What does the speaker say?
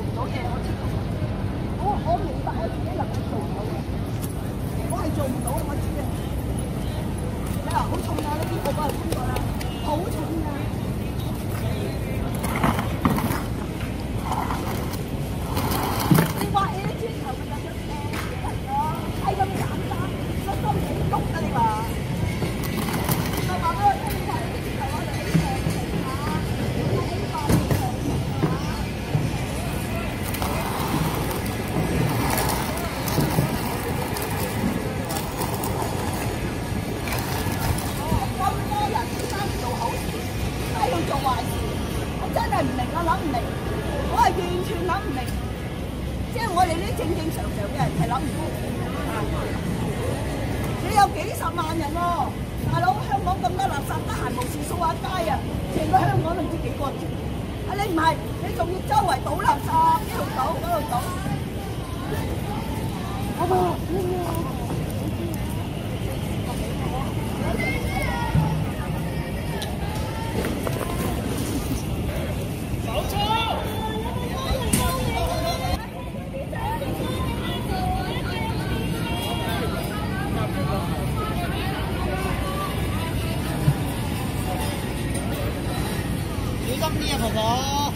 做唔到嘢，我知道。我我明白我自己能力做到嘅，我係做唔到，我知嘅。你話好重啊，呢啲我幫你搬過啦，好重。真系唔明，啊，谂唔明，我系完全谂唔明，即系我哋呢啲正正常常嘅人系谂唔明。你有幾十萬人喎、大佬香港咁多垃圾，得閒無事掃下街啊，成個香港都唔知幾乾淨。啊你唔係，你仲要周圍倒垃圾，呢度倒。小心啲啊，婆婆。